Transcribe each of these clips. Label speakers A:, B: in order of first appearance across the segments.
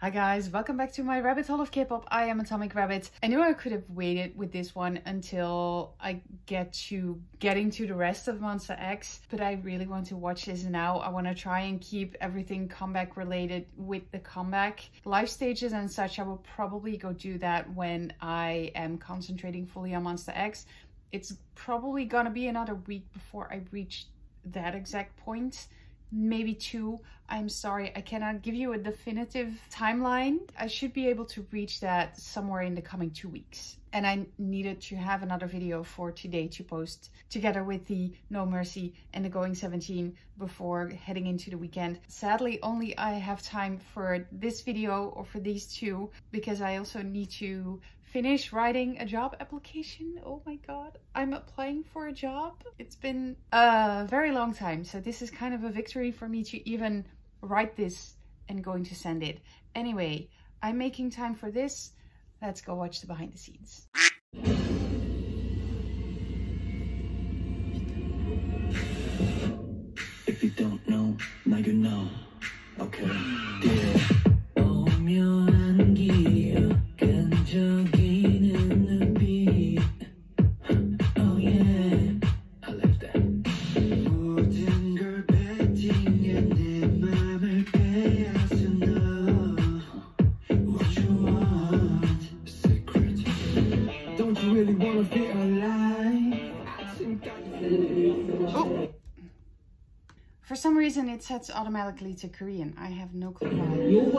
A: Hi guys, welcome back to my rabbit hole of K-pop. I am Atomic Rabbit. I knew I could have waited with this one until I get to getting to the rest of Monsta X, but I really want to watch this now. I want to try and keep everything comeback related with the comeback. Live stages and such, I will probably go do that when I am concentrating fully on Monsta X. It's probably gonna be another week before I reach that exact point maybe two. I'm sorry, I cannot give you a definitive timeline. I should be able to reach that somewhere in the coming two weeks. And I needed to have another video for today to post together with the No Mercy and the Going 17 before heading into the weekend. Sadly, only I have time for this video or for these two because I also need to finish writing a job application. Oh my god, I'm applying for a job. It's been a very long time, so this is kind of a victory for me to even write this and going to send it. Anyway, I'm making time for this. Let's go watch the behind the scenes.
B: If you don't know, now you know. Okay.
A: Sets automatically to Korean. I have no clue why.
C: 요거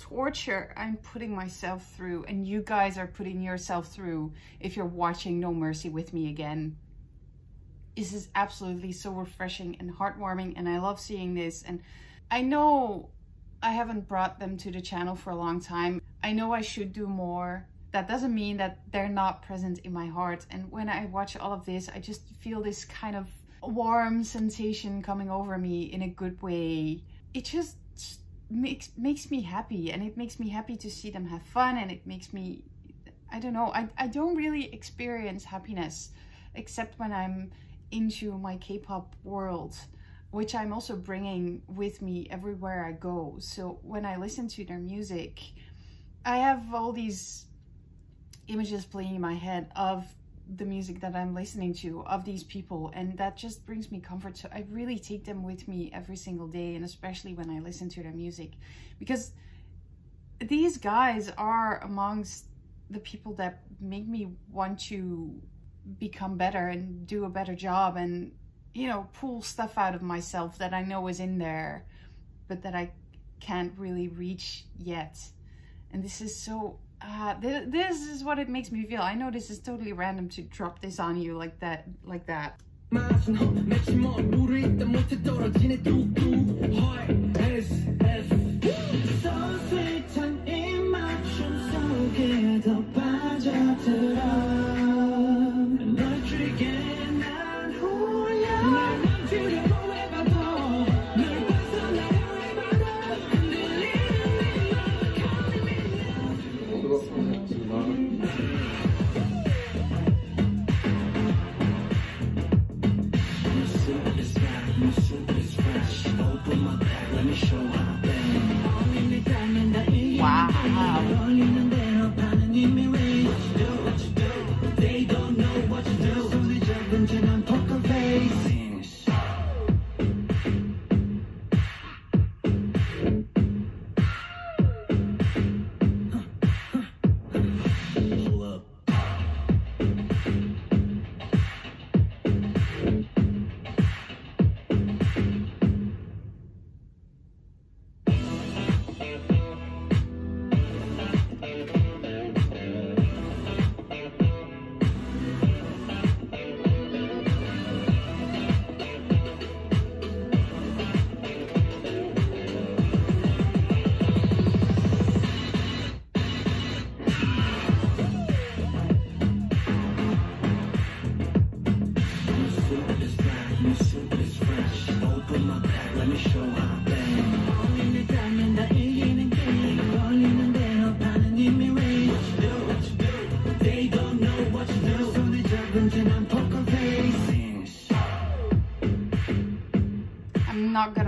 A: torture I'm putting myself through and you guys are putting yourself through if you're watching No Mercy with me again. This is absolutely so refreshing and heartwarming and I love seeing this and I know I haven't brought them to the channel for a long time. I know I should do more. That doesn't mean that they're not present in my heart. And when I watch all of this, I just feel this kind of warm sensation coming over me in a good way. It just makes makes me happy and it makes me happy to see them have fun and it makes me I don't know, I, I don't really experience happiness except when I'm into my K-pop world which I'm also bringing with me everywhere I go. So when I listen to their music, I have all these images playing in my head of the music that I'm listening to, of these people, and that just brings me comfort. So I really take them with me every single day, and especially when I listen to their music, because these guys are amongst the people that make me want to become better and do a better job and you know, pull stuff out of myself that I know is in there, but that I can't really reach yet. And this is so, uh, th this is what it makes me feel. I know this is totally random to drop this on you like that, like that.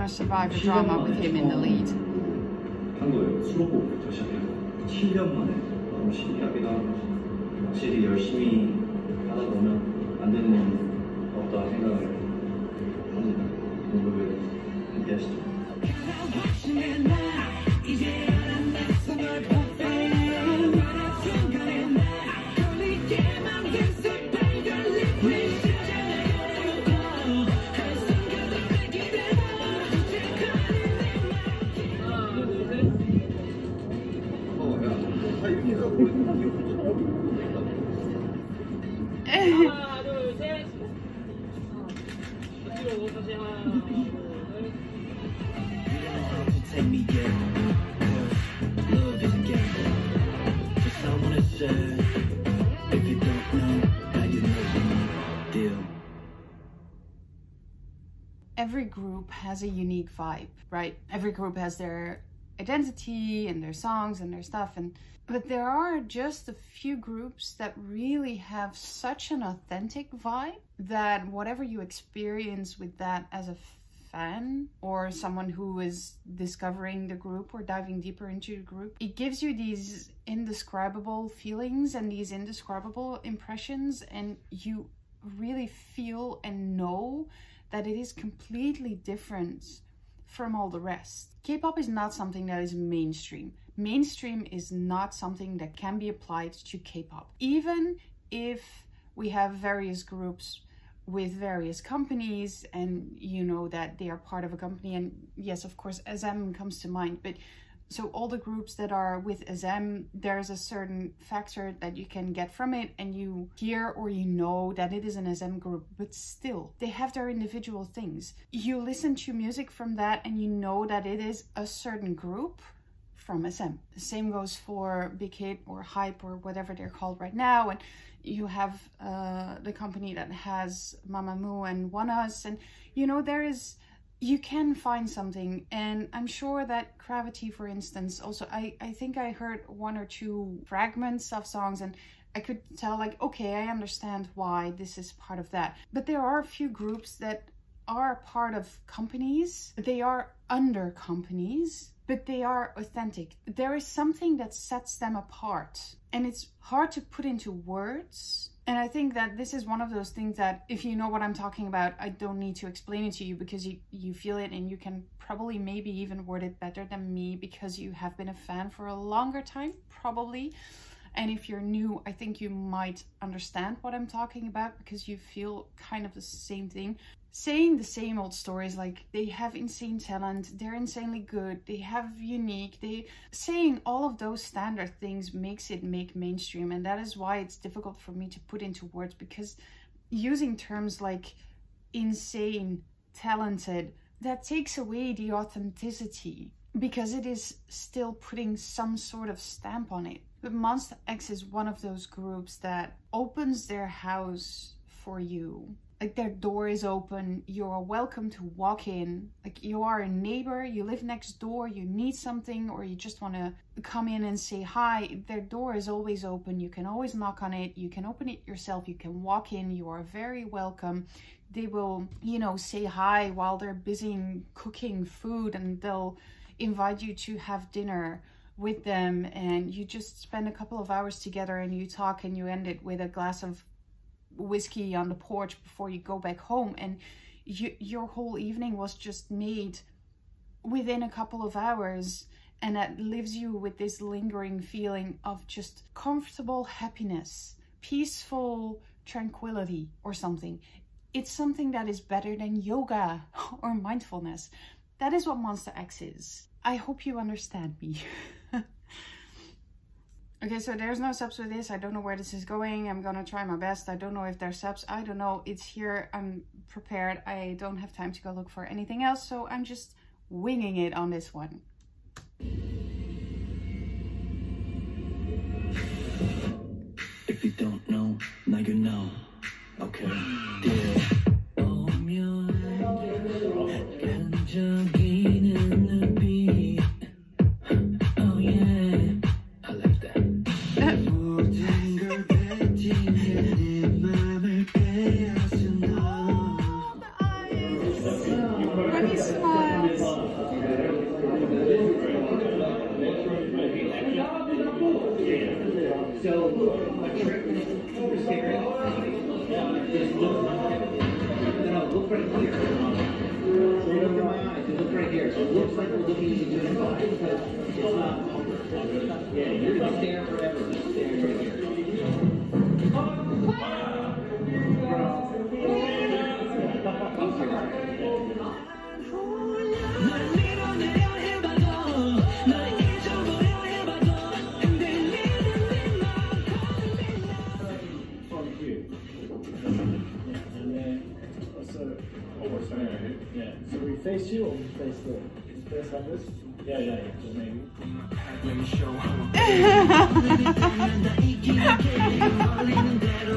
A: Gonna survive drama with him in the lead.
D: 한
A: group has a unique vibe, right? Every group has their identity and their songs and their stuff and but there are just a few groups that really have such an authentic vibe that whatever you experience with that as a fan or someone who is discovering the group or diving deeper into the group, it gives you these indescribable feelings and these indescribable impressions, and you really feel and know that it is completely different from all the rest. K pop is not something that is mainstream. Mainstream is not something that can be applied to K pop. Even if we have various groups with various companies and you know that they are part of a company, and yes, of course, SM comes to mind, but so all the groups that are with SM, there's a certain factor that you can get from it, and you hear or you know that it is an SM group, but still, they have their individual things. You listen to music from that, and you know that it is a certain group from SM. The same goes for Big Hit or HYBE or whatever they're called right now, and you have uh, the company that has Mamamoo and ONEUS, and you know there is you can find something and i'm sure that Cravity for instance also i i think i heard one or two fragments of songs and i could tell like okay i understand why this is part of that. But there are a few groups that are part of companies. They are under companies but they are authentic. There is something that sets them apart and it's hard to put into words and I think that this is one of those things that if you know what I'm talking about, I don't need to explain it to you because you, you feel it and you can probably maybe even word it better than me because you have been a fan for a longer time, probably. And if you're new, I think you might understand what I'm talking about because you feel kind of the same thing. Saying the same old stories like they have insane talent, they're insanely good, they have unique, they saying all of those standard things makes it make mainstream and that is why it's difficult for me to put into words because using terms like insane, talented, that takes away the authenticity because it is still putting some sort of stamp on it. But Monsta X is one of those groups that opens their house for you. Like their door is open, you are welcome to walk in. Like you are a neighbor, you live next door, you need something, or you just want to come in and say hi. Their door is always open. You can always knock on it, you can open it yourself, you can walk in, you are very welcome. They will, you know, say hi while they're busy cooking food and they'll invite you to have dinner with them and you just spend a couple of hours together and you talk and you end it with a glass of whiskey on the porch before you go back home. And you, your whole evening was just made within a couple of hours. And that leaves you with this lingering feeling of just comfortable happiness peaceful tranquility or something. It's something that is better than yoga or mindfulness. That is what monsta x is. I hope you understand me Okay, so there's no subs with this. I don't know where this is going. I'm gonna try my best. I don't know if there's subs. I don't know. It's here. I'm prepared. I don't have time to go look for anything else. So I'm just winging it on this one.
B: If you don't know, now you know. Okay. Yeah. Yeah.
D: So
E: we face you or we face the face? Yeah, yeah, yeah. So maybe.
B: Let me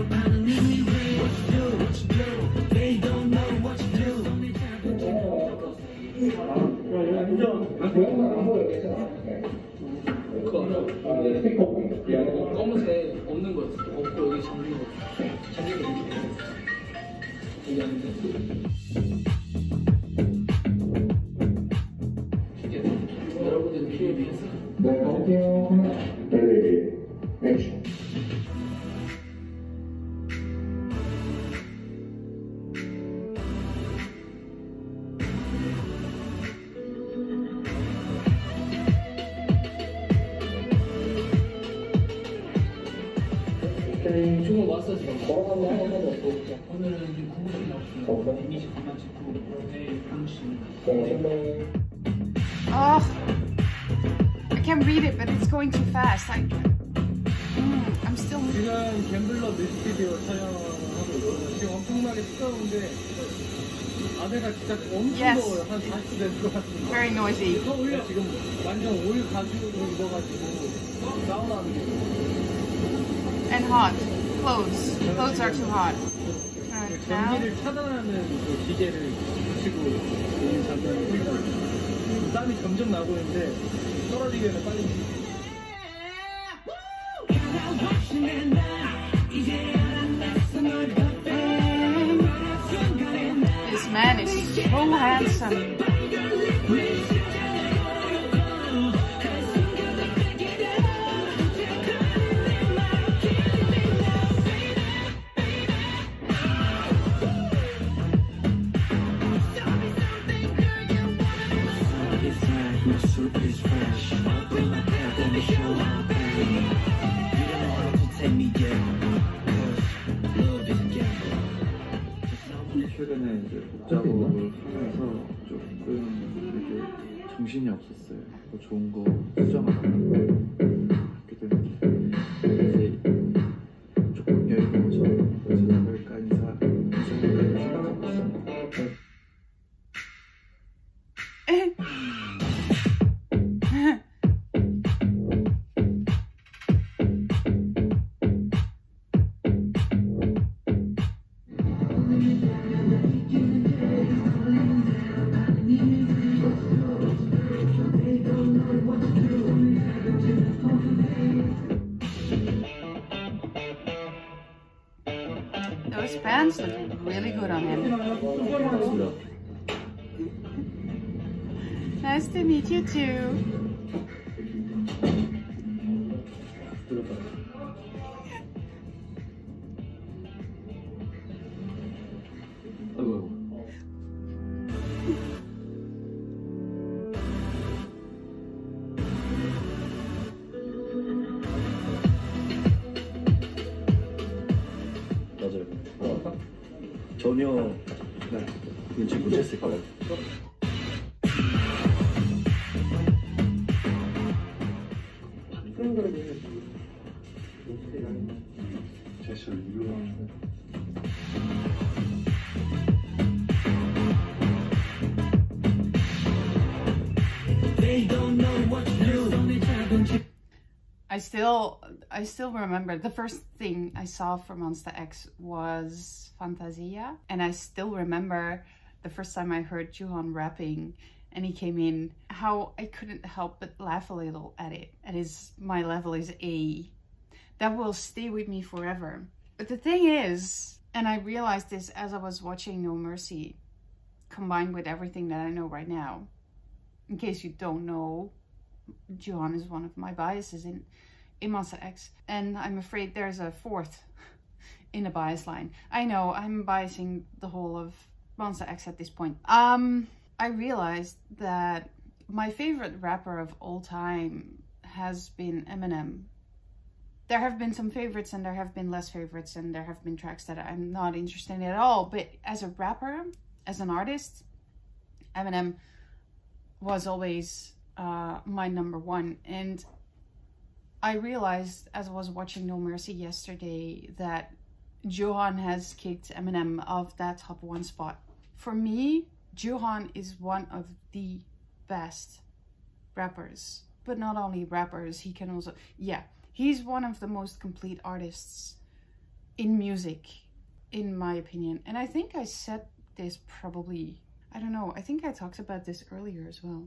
B: show
E: Cheers. Cheers. 시끄러운데 아내가 진짜 엄청
A: Yes.
E: 더워요. 한 40도 될것 같은데.
A: Very noisy.
E: 지금 완전 올 가죽으로 입어가지고 하는 게
A: And hot. Clothes. Clothes are too hot. Alright, now.
E: 전기를 차단하는 그 기계를 붙이고 있는 장면이 땀이 점점 나고 있는데 떨어지기에는 빨리
A: handsome.
F: 정신이 없었어요. 뭐 좋은 거 전혀 네, 눈치 못 챘을 거예요.
A: I still I still remember the first thing I saw from Monsta X was Fantasia and I still remember the first time I heard Jooheon rapping and he came in. How I couldn't help but laugh a little at it and his my level is A. That will stay with me forever. But the thing is and I realized this as I was watching No Mercy combined with everything that I know right now in case you don't know Jooheon is one of my biases in, in Monsta X. And I'm afraid there's a fourth in the bias line. I know, I'm biasing the whole of Monsta X at this point. Um, I realized that my favorite rapper of all time has been Eminem. There have been some favorites and there have been less favorites and there have been tracks that I'm not interested in at all. But as a rapper, as an artist, Eminem was always uh, my number one. And I realized as I was watching No Mercy yesterday that Jooheon has kicked Eminem off that top one spot. For me, Jooheon is one of the best rappers. But not only rappers, he can also, yeah, he's one of the most complete artists in music, in my opinion. And I think I said this probably, I don't know, I think I talked about this earlier as well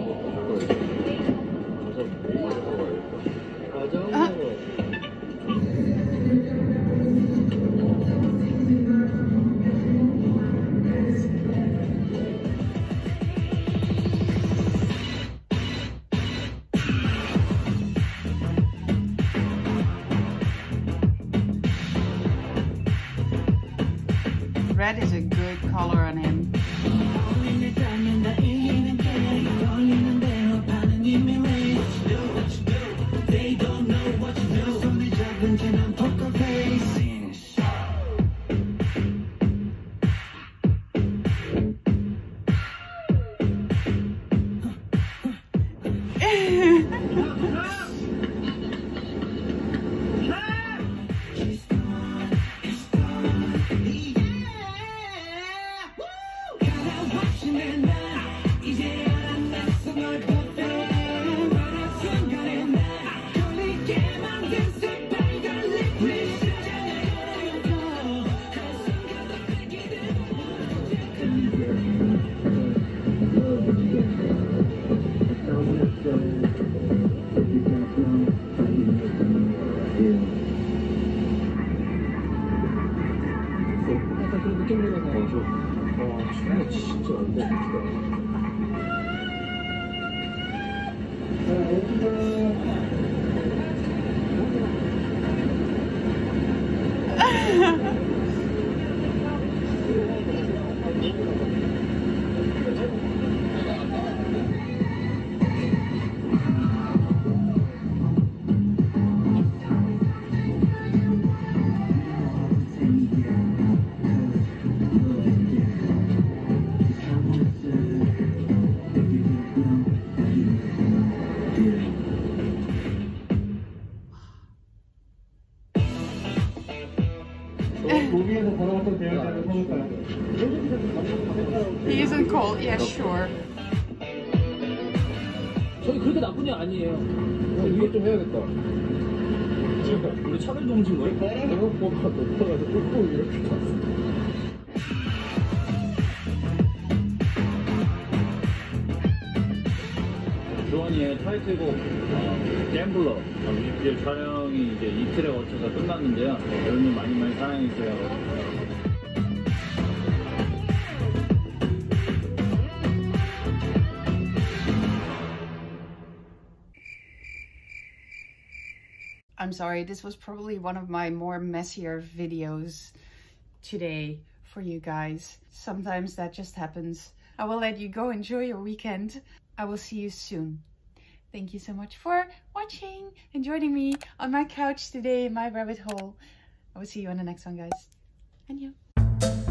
A: Yeah, sure.
E: 저희 그렇게 나쁜 애 아니에요.
F: 이거 좀 해야겠다.
E: 우리 차별 동진 거예요?
F: 생각보다 높아가지고 꾹꾹 이렇게 탔어.
G: 조원이의 타이틀곡 어, 갬블러 어, 뮤직비디오 촬영이 이제 이틀에 걸쳐서 끝났는데요. 여러분 많이 많이 사랑해주세요.
A: I'm sorry, this was probably one of my more messier videos today for you guys. Sometimes that just happens. I will let you go enjoy your weekend. I will see you soon. Thank you so much for watching and joining me on my couch today in my rabbit hole. I will see you on the next one, guys. And you.